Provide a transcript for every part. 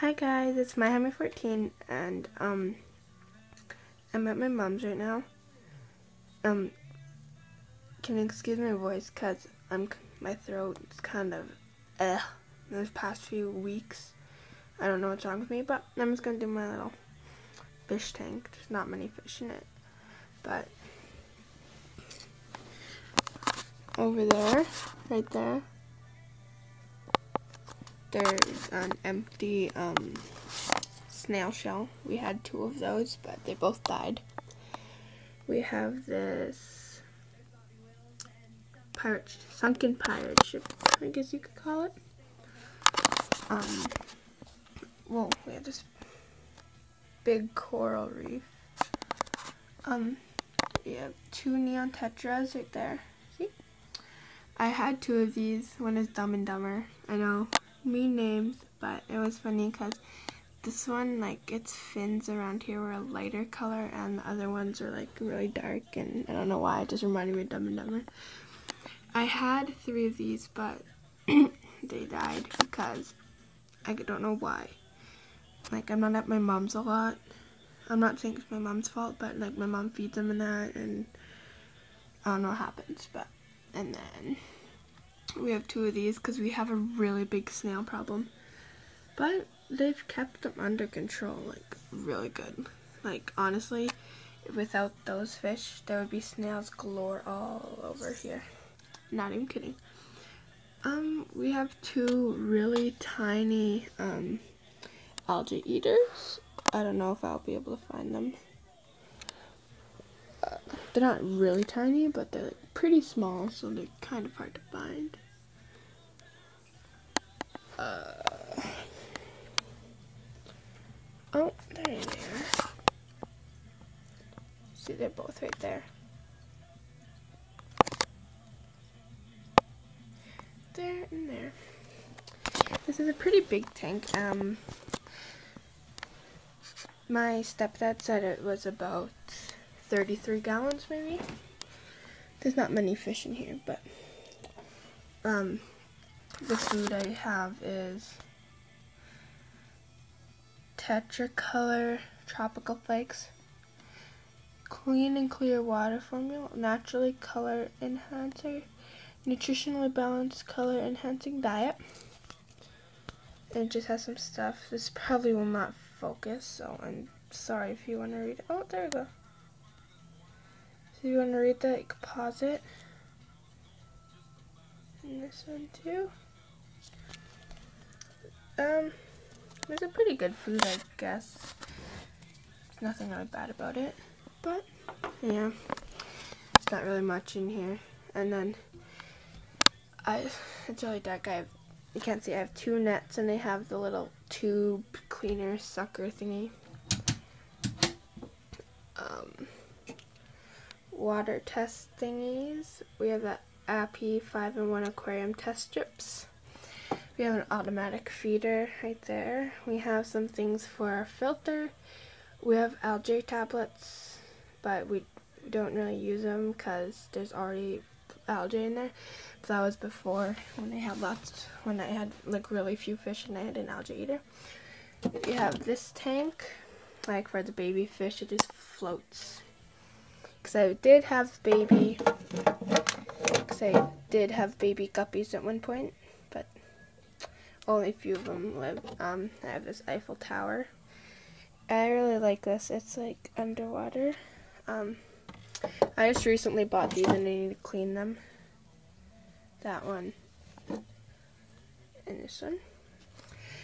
Hi guys, it's MyHammie14 and um I'm at my mom's right now. Um can you excuse my voice cuz I'm my throat is kind of eh those past few weeks. I don't know what's wrong with me, but I'm just going to do my little fish tank. There's not many fish in it. But over there, right there, there's an empty um, snail shell. We had two of those, but they both died. We have this pirate, sunken pirate ship, I guess you could call it. Um, whoa, we have this big coral reef. Um, we have two neon tetras right there. See? I had two of these. One is Dumb and Dumber. I know mean names, but it was funny because this one, like, its fins around here were a lighter color, and the other ones were, like, really dark, and I don't know why, it just reminded me of Dumb and Dumber. I had three of these, but they died because I don't know why. Like, I'm not at my mom's a lot. I'm not saying it's my mom's fault, but, like, my mom feeds them and that, and I don't know what happens, but, and then we have two of these because we have a really big snail problem. But they've kept them under control, like, really good. Like, honestly, without those fish, there would be snails galore all over here. Not even kidding. Um, we have two really tiny, um, algae eaters. I don't know if I'll be able to find them. They're not really tiny, but they're like, pretty small, so they're kind of hard to find. Uh, oh, there they are. See, they're both right there. There and there. This is a pretty big tank. Um, my stepdad said it was about 33 gallons, maybe. There's not many fish in here, but um, the food I have is Tetracolor Tropical Flakes, Clean and Clear Water Formula, Naturally Color Enhancer, Nutritionally Balanced Color Enhancing Diet. And it just has some stuff. This probably will not focus, so I'm sorry if you want to read. Oh, there we go. If you want to read that, you can pause it. And this one too. Um, it's a pretty good food, I guess. There's nothing really bad about it. But, yeah. It's not really much in here. And then, I, it's really dark. I have, you can't see, I have two nets and they have the little tube cleaner sucker thingy. Water test thingies. We have the API 5 in 1 aquarium test strips. We have an automatic feeder right there. We have some things for our filter. We have algae tablets, but we don't really use them because there's already algae in there. But that was before when I had lots, when I had like really few fish and I had an algae eater. We have this tank, like for the baby fish, it just floats. Because I did have baby, because I did have baby guppies at one point but only a few of them live. Um, I have this Eiffel Tower. I really like this. It's like underwater. Um, I just recently bought these and I need to clean them. That one. And this one.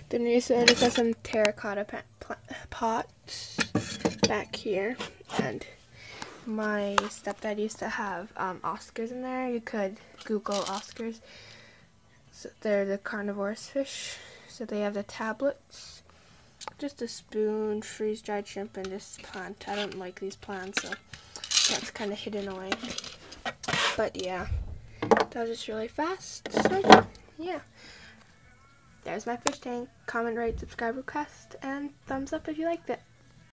Then said it got some terracotta pots back here. And my stepdad used to have um, Oscars in there. You could Google Oscars. So they're the carnivorous fish. So they have the tablets, just a spoon, freeze-dried shrimp, and this plant. I don't like these plants, so that's kind of hidden away. But yeah, that was just really fast. So yeah, there's my fish tank. Comment, rate, subscribe, request, and thumbs up if you liked it.